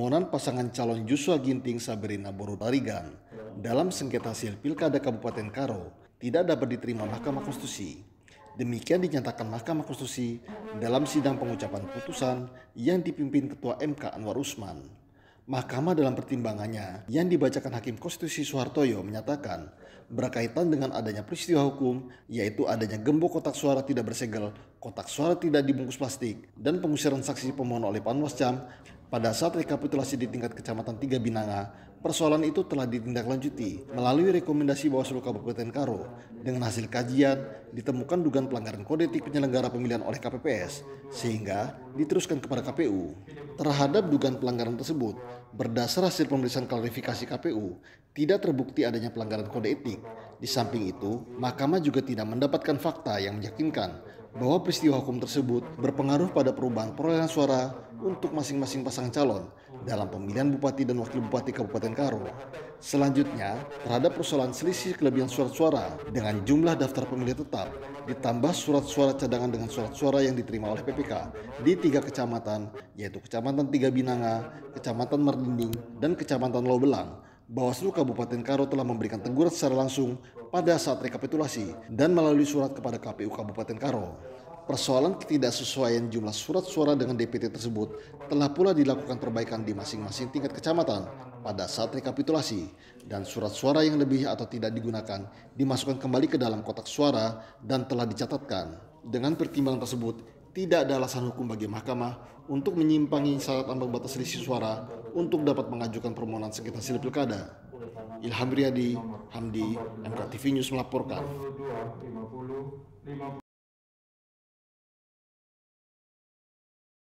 permohonan pasangan calon Joshua Ginting Sabrina Borutarigan dalam sengketa hasil Pilkada Kabupaten Karo tidak dapat diterima Mahkamah Konstitusi. Demikian dinyatakan Mahkamah Konstitusi dalam sidang pengucapan putusan yang dipimpin Ketua MK Anwar Usman. Mahkamah dalam pertimbangannya yang dibacakan Hakim Konstitusi Soehartoyo menyatakan berkaitan dengan adanya peristiwa hukum yaitu adanya gembok kotak suara tidak bersegel, kotak suara tidak dibungkus plastik, dan pengusiran saksi pemohon oleh Panwascam pada saat rekapitulasi di tingkat Kecamatan Tiga Binanga, persoalan itu telah ditindaklanjuti melalui rekomendasi Bawaslu Kabupaten Karo. Dengan hasil kajian, ditemukan dugaan pelanggaran kode etik penyelenggara pemilihan oleh KPPS, sehingga diteruskan kepada KPU. Terhadap dugaan pelanggaran tersebut, berdasar hasil pemeriksaan klarifikasi KPU, tidak terbukti adanya pelanggaran kode etik. Di samping itu, Mahkamah juga tidak mendapatkan fakta yang meyakinkan bahwa peristiwa hukum tersebut berpengaruh pada perubahan perolehan suara untuk masing-masing pasangan calon dalam pemilihan bupati dan wakil bupati Kabupaten Karo. Selanjutnya, terhadap persoalan selisih kelebihan surat suara dengan jumlah daftar pemilih tetap ditambah surat suara cadangan dengan surat suara yang diterima oleh PPK di tiga kecamatan, yaitu Kecamatan Tiga Binanga, Kecamatan Merdinding, dan Kecamatan Lobelang, Bawaslu Kabupaten Karo telah memberikan teguran secara langsung pada saat rekapitulasi dan melalui surat kepada KPU Kabupaten Karo. Persoalan ketidaksesuaian jumlah surat suara dengan DPT tersebut telah pula dilakukan perbaikan di masing-masing tingkat kecamatan pada saat rekapitulasi dan surat suara yang lebih atau tidak digunakan dimasukkan kembali ke dalam kotak suara dan telah dicatatkan. Dengan pertimbangan tersebut, tidak ada alasan hukum bagi mahkamah untuk menyimpangi syarat ambang batas selisih suara untuk dapat mengajukan permohonan sengketa hasil pilkada. Ilham Riyadi, Hamdi, MKTV News melaporkan.